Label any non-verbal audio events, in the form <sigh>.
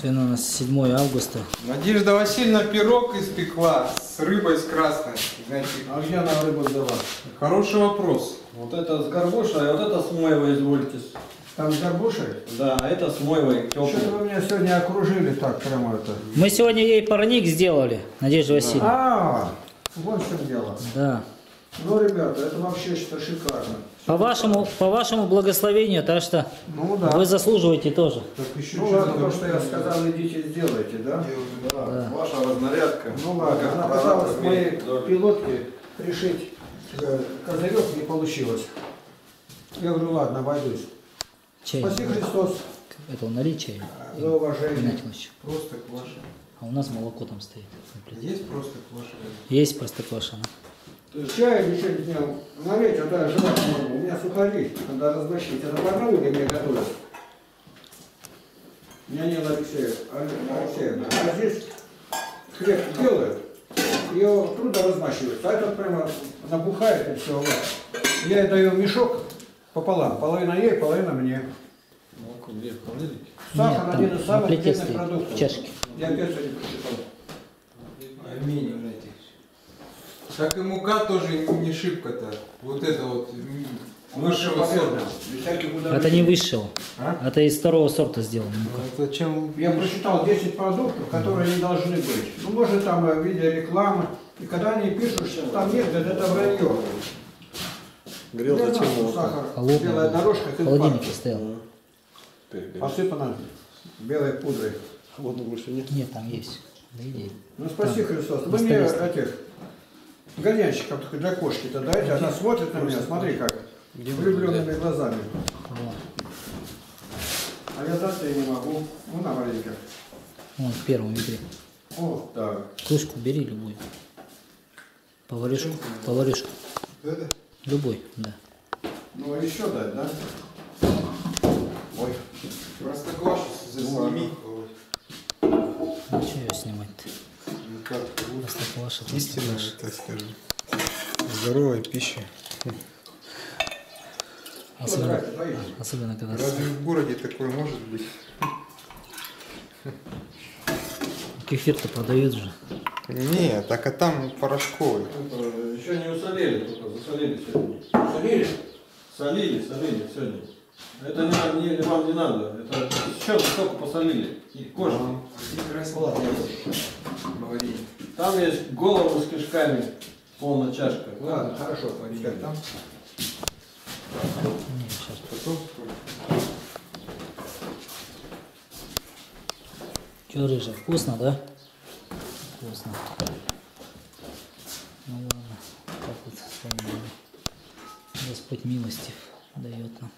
Сегодня у нас 7 августа. Надежда Васильевна пирог испекла с рыбой с красной. Знаете, А где она рыбу взяла? хороший вопрос. Вот это с горбушей, а вот это с мойвой, извольте. Там с горбушей? Да, а это с мойвой, Что-то теплой. вы меня сегодня окружили так прямо это. Мы сегодня ей парник сделали, Надежда Васильевна. А, вот в чем дело. Да. Ну, ребята, это вообще что шикарно. По вашему, по вашему благословению, так что Ну да. вы заслуживаете тоже. Так еще Ну ладно, то, что я сказал, идите сделайте, да? Да, Ваша разнарядка. Ну ладно, она пыталась с моей пилотки пришить э, козырек, не получилось. Я говорю, ладно, обойдусь. Чай. Спаси Христос Это наличие. за уважение. Просто кваша. А у нас молоко там стоит. Есть просто кваша. Есть простоквашино. Чай ничего не снял. Налейте, а жевать не могу. У меня сухари, надо размочить. Это по науке мне готовят. Леонид Алексеев, Алексеевна. А здесь хлеб делают, его трудно размачивать. А этот прямо набухает и все. Я ей даю мешок пополам. Половина ей, половина мне. Молоко где? В холодильнике? Сахар Нет, один из самых вредных продуктов. в чашке. Я опять сегодня прочитал. Алюминий, знаете. Так и мука тоже не шибко-то. Вот это вот м, высшего сорта. Это не высшего. А? Это из второго сорта сделано. Это чем Я прочитал 10 продуктов, которые не должны быть. Ну, может, там э, в виде рекламы. И когда они пишут, что там нет, это вранье. Грел зачем его? Сахар, Холодный белая дорожка, В холодильнике стоял. Посыпана белой пудрой. Холодно больше нет. Нет, там есть. Да иди. Ну, спаси Христос. Вы мне этих гонянщиков для кошки-то дайте. Она смотрит на меня, смотри как, влюбленными глазами. Вот. А я дать я не могу. Ну, на маленько. Вон в первом ведре. Вот так. Кружку бери любую. Поваришку. Поваришку. Это? Любой, да. Ну, а еще дать, да? Ой. Просто квашу засними. Ну что ее снимать-то? Ну как, Простокваша, истинная, так скажем. Здоровая пища. <laughs> Особенно, твои. особенно когда... Разве в городе такое может быть? <laughs> Кефир-то продают же. Не, так а там порошковый. Это Еще не усолили, только засолили сегодня. Солили? Солили, солили сегодня. Это не, не, вам не надо. Это еще только посолили. И кожу. Там есть голову с кишками. Полная чашка. Ладно, хорошо. Теперь там. Сейчас. Потом Че, рыжа, вкусно, да? Вкусно. Ну ладно, так вот, слава Богу. Господь милостив дает нам.